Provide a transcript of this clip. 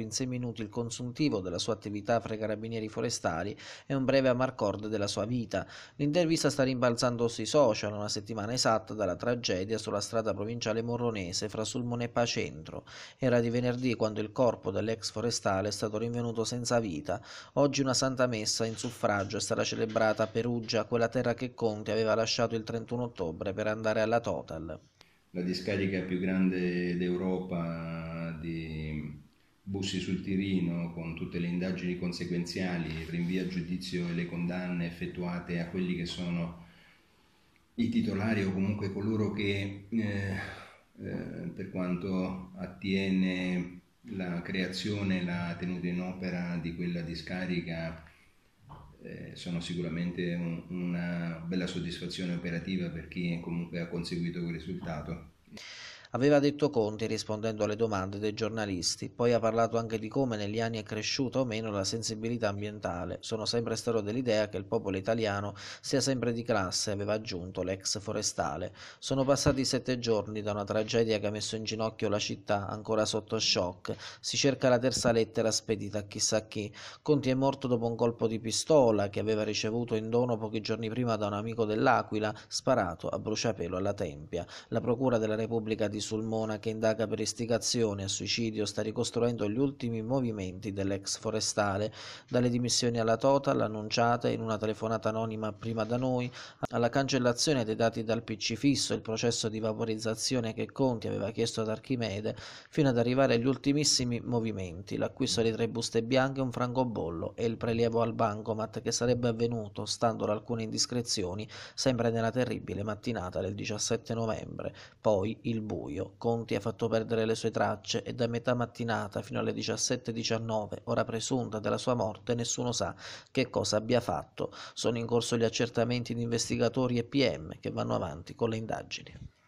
in sei minuti il consuntivo della sua attività fra i carabinieri forestali e un breve amarcord della sua vita. L'intervista sta rimbalzando sui social una settimana esatta dalla tragedia sulla strada provinciale morronese fra Sulmone e Pacentro. Era di venerdì quando il corpo dell'ex forestale è stato rinvenuto senza vita. Oggi una santa messa in suffragio è stata celebrata a Perugia, quella terra che Conte aveva lasciato il 31 ottobre per andare alla Total. La discarica più grande d'Europa di Bussi sul Tirino con tutte le indagini conseguenziali, il rinvio a giudizio e le condanne effettuate a quelli che sono i titolari o comunque coloro che eh, eh, per quanto attiene la creazione e la tenuta in opera di quella discarica eh, sono sicuramente un, una bella soddisfazione operativa per chi comunque ha conseguito quel risultato aveva detto Conti rispondendo alle domande dei giornalisti. Poi ha parlato anche di come negli anni è cresciuta o meno la sensibilità ambientale. Sono sempre stato dell'idea che il popolo italiano sia sempre di classe, aveva aggiunto l'ex forestale. Sono passati sette giorni da una tragedia che ha messo in ginocchio la città, ancora sotto shock. Si cerca la terza lettera spedita a chissà chi. Conti è morto dopo un colpo di pistola che aveva ricevuto in dono pochi giorni prima da un amico dell'Aquila, sparato a bruciapelo alla tempia. La Procura della Repubblica di Sulmona che indaga per istigazione a suicidio sta ricostruendo gli ultimi movimenti dell'ex forestale, dalle dimissioni alla Total annunciate in una telefonata anonima prima da noi, alla cancellazione dei dati dal PC fisso, il processo di vaporizzazione che Conti aveva chiesto ad Archimede, fino ad arrivare agli ultimissimi movimenti, l'acquisto di tre buste bianche, un francobollo e il prelievo al bancomat che sarebbe avvenuto, stando ad alcune indiscrezioni, sempre nella terribile mattinata del 17 novembre. Poi il buio buio, Conti ha fatto perdere le sue tracce e da metà mattinata fino alle 17.19, ora presunta della sua morte, nessuno sa che cosa abbia fatto. Sono in corso gli accertamenti di investigatori e PM che vanno avanti con le indagini.